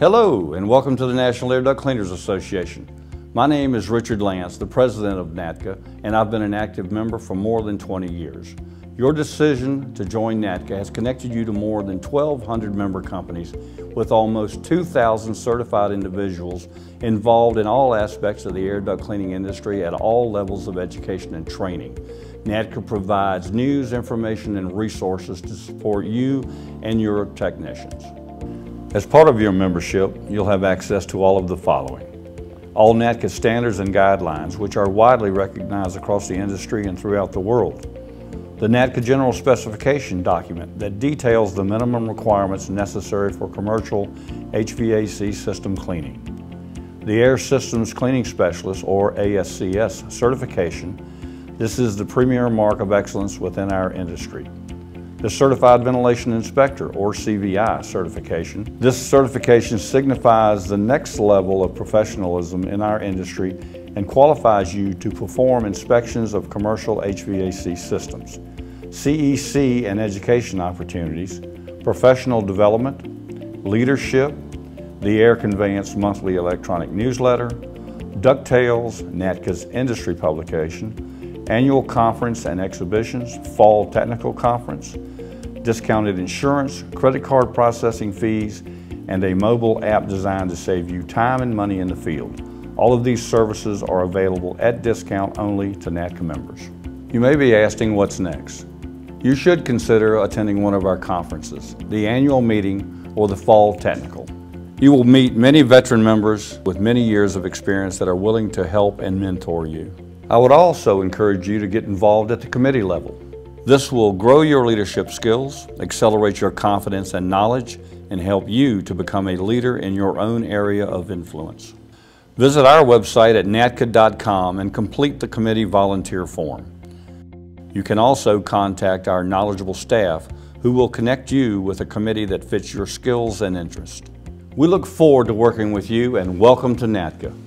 Hello, and welcome to the National Air Duct Cleaners Association. My name is Richard Lantz, the president of NADCA, and I've been an active member for more than 20 years. Your decision to join NADCA has connected you to more than 1,200 member companies with almost 2,000 certified individuals involved in all aspects of the air duct cleaning industry at all levels of education and training. NADCA provides news, information, and resources to support you and your technicians. As part of your membership, you'll have access to all of the following. All NADCA standards and guidelines, which are widely recognized across the industry and throughout the world. The NADCA General Specification document that details the minimum requirements necessary for commercial HVAC system cleaning. The Air Systems Cleaning Specialist, or ASCS, certification. This is the premier mark of excellence within our industry the Certified Ventilation Inspector, or CVI certification. This certification signifies the next level of professionalism in our industry and qualifies you to perform inspections of commercial HVAC systems. CEC and education opportunities, professional development, leadership, the Air Conveyance Monthly Electronic Newsletter, DuctTales, NADCA's industry publication, annual conference and exhibitions, fall technical conference, discounted insurance, credit card processing fees, and a mobile app designed to save you time and money in the field. All of these services are available at discount only to NADCA members. You may be asking what's next. You should consider attending one of our conferences, the annual meeting or the fall technical. You will meet many veteran members with many years of experience that are willing to help and mentor you. I would also encourage you to get involved at the committee level. This will grow your leadership skills, accelerate your confidence and knowledge, and help you to become a leader in your own area of influence. Visit our website at nadca.com and complete the committee volunteer form. You can also contact our knowledgeable staff who will connect you with a committee that fits your skills and interests. We look forward to working with you and welcome to NADCA.